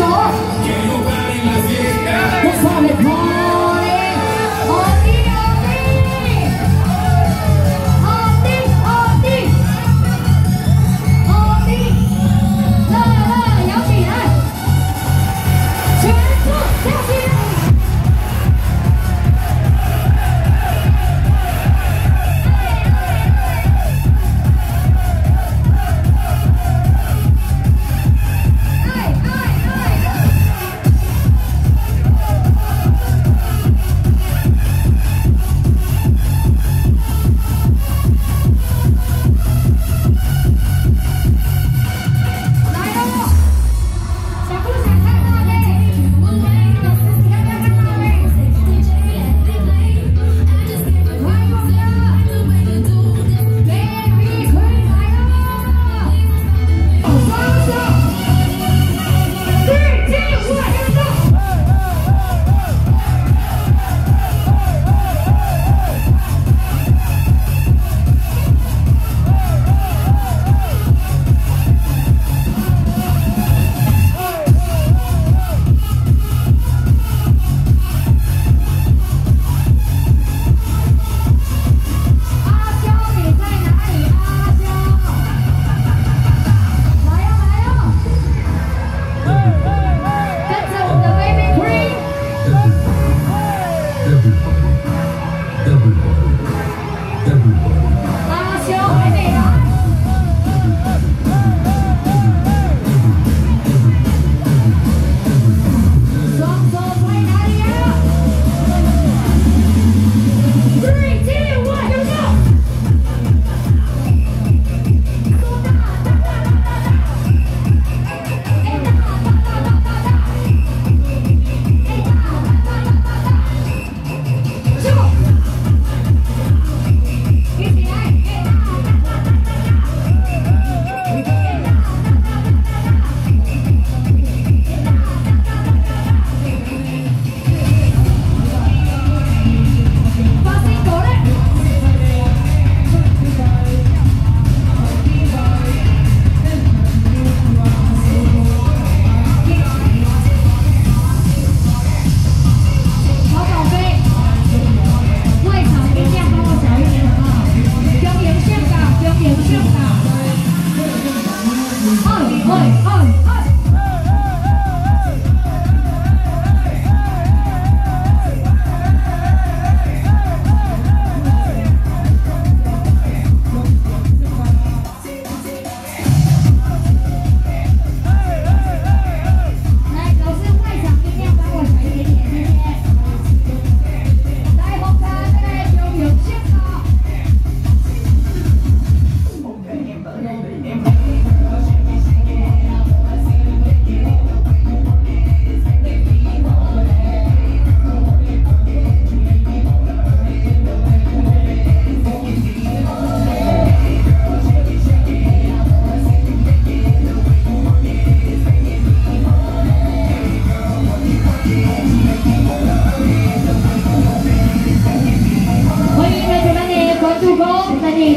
off.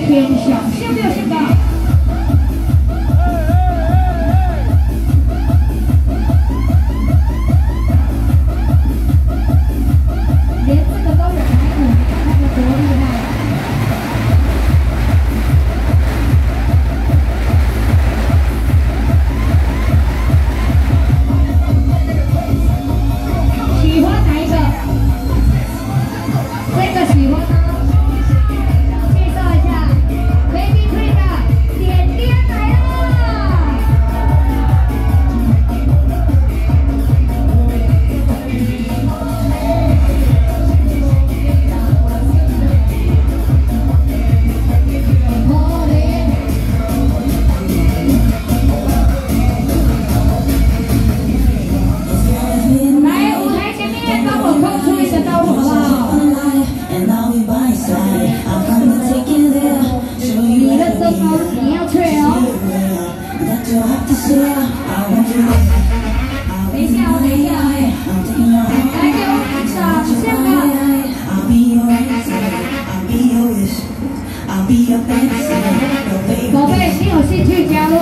天上。是不是宝贝，你有兴趣加入？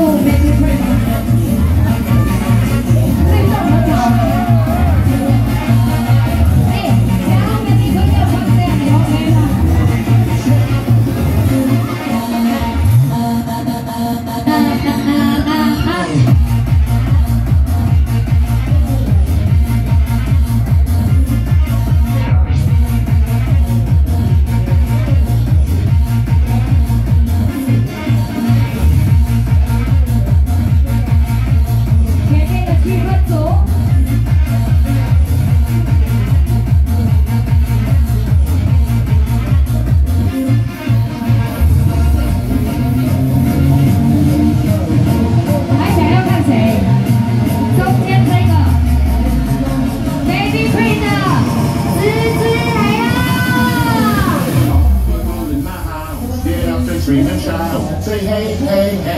hey, hey, hey.